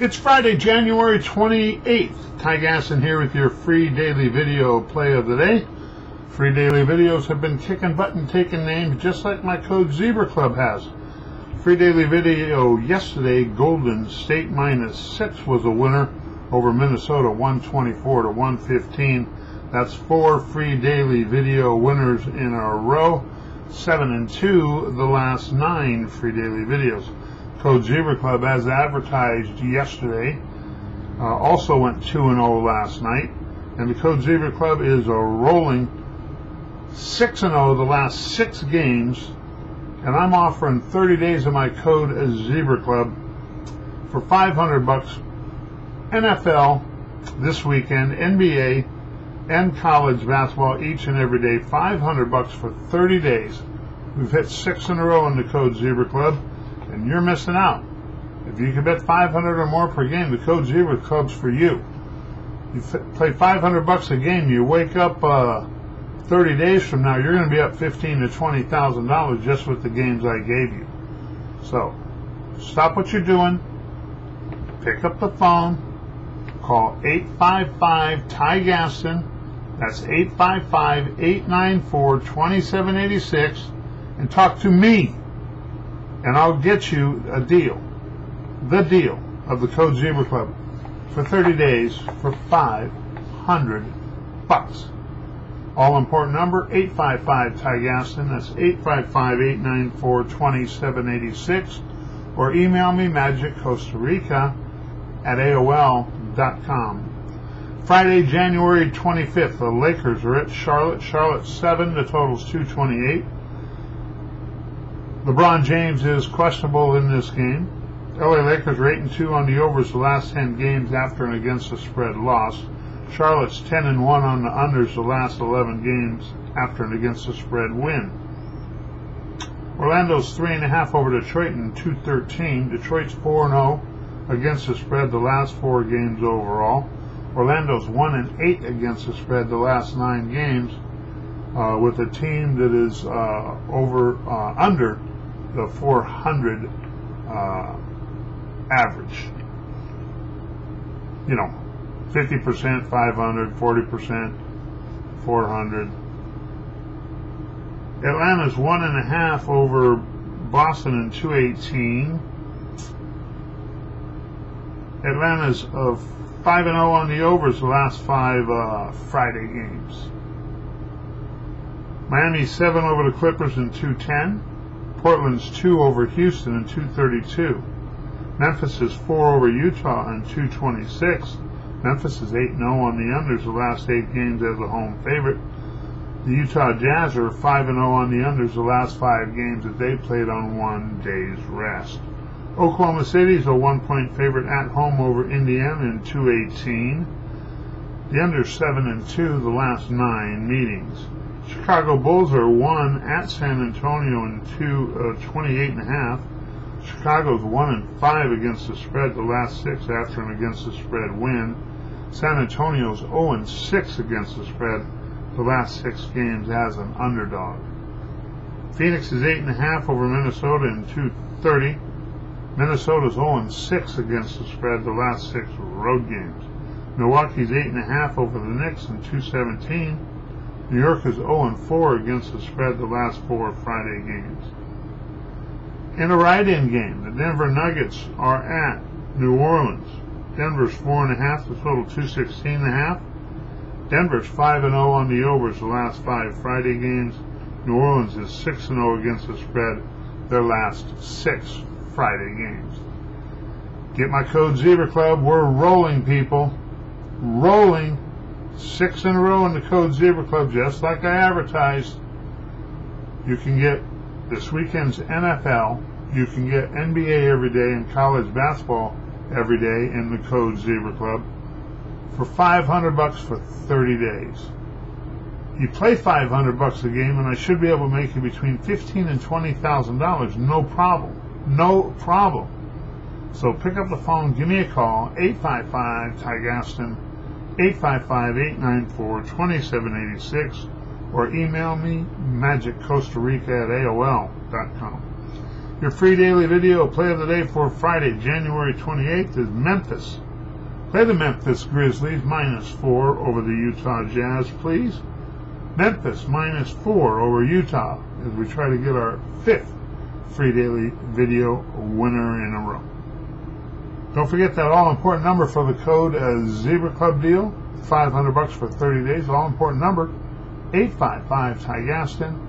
It's Friday, January 28th. Ty Gaston here with your free daily video play of the day. Free daily videos have been kicking butt and taking names just like my code Zebra Club has. Free daily video yesterday, Golden State minus six was a winner over Minnesota 124 to 115. That's four free daily video winners in a row. Seven and two the last nine free daily videos. Code Zebra Club, as advertised yesterday, uh, also went 2 0 last night. And the Code Zebra Club is a rolling 6 0 the last six games. And I'm offering 30 days of my code Zebra Club for 500 bucks. NFL this weekend, NBA, and college basketball each and every day. 500 bucks for 30 days. We've hit six in a row in the Code Zebra Club and you're missing out. If you can bet 500 or more per game, the Code Zebra Club's for you. You play 500 bucks a game, you wake up uh, 30 days from now, you're going to be up 15 to 20 thousand dollars just with the games I gave you. So, stop what you're doing, pick up the phone, call 855 Ty Gaston. That's 855 894 2786 and talk to me and I'll get you a deal, the deal of the Code Zebra Club for 30 days for 500 bucks. All important number 855 Ty Gaston. That's 855 894 2786. Or email me magic Costa Rica at AOL.com. Friday, January 25th, the Lakers are at Charlotte. Charlotte 7, the total's 228. LeBron James is questionable in this game. LA Lakers are 8 and 2 on the overs the last 10 games after and against the spread loss. Charlotte's 10 and 1 on the unders the last 11 games after and against the spread win. Orlando's 3.5 over Detroit in 213. Detroit's 4 0 against the spread the last four games overall. Orlando's 1 and 8 against the spread the last nine games. Uh, with a team that is uh, over uh, under the 400 uh, average. You know, 50%, 500, 40%, 400. Atlanta's one and a half over Boston in 218. Atlanta's of 5 and 0 on the overs the last five uh, Friday games. Miami's 7 over the Clippers in 210. Portland's 2 over Houston in 232. Memphis is 4 over Utah in 226. Memphis is 8 0 on the unders the last eight games as a home favorite. The Utah Jazz are 5 0 on the unders the last five games that they played on one day's rest. Oklahoma City is a one point favorite at home over Indiana in 218. The under 7 and 2 the last nine meetings. Chicago Bulls are one at San Antonio in two, uh, 28 and a half. Chicago's one and five against the spread the last six after an against the spread win. San Antonio's 0 and 6 against the spread the last six games as an underdog. Phoenix is eight and a half over Minnesota in 230. Minnesota's 0 and 6 against the spread the last six road games. Milwaukee's eight and a half over the Knicks in 217. New York is 0-4 against the spread the last four Friday games. In a write-in game, the Denver Nuggets are at New Orleans. Denver's 4.5, the total 216.5. Denver's 5-0 on the overs the last five Friday games. New Orleans is 6-0 against the spread their last six Friday games. Get my code Zebra Club. We're rolling, people. Rolling six in a row in the Code Zebra Club, just like I advertised. You can get this weekend's NFL. You can get NBA every day and college basketball every day in the Code Zebra Club for 500 bucks for 30 days. You play 500 bucks a game, and I should be able to make you between 15 and 20 thousand dollars, no problem, no problem. So pick up the phone, give me a call, 855 Ty Gaston 855-894-2786 or email me magiccostarica at AOL.com. Your free daily video play of the day for Friday, January 28th is Memphis. Play the Memphis Grizzlies minus four over the Utah Jazz, please. Memphis minus four over Utah as we try to get our fifth free daily video winner in a row. Don't forget that all important number for the code Zebra Club deal, 500 bucks for 30 days. All important number 855 Ty Gaston,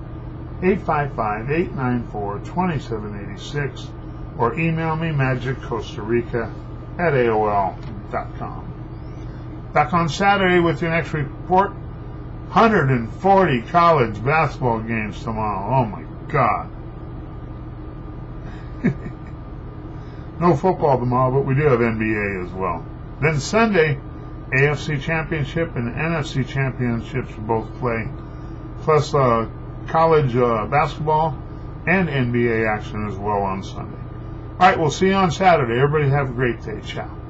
855-894-2786, or email me magiccostarica at AOL.com. Back on Saturday with your next report. 140 college basketball games tomorrow. Oh my God. no football tomorrow, but we do have NBA as well. Then Sunday, AFC Championship and NFC Championships both play, plus uh, college uh, basketball and NBA action as well on Sunday. All right, we'll see you on Saturday. Everybody have a great day. Ciao.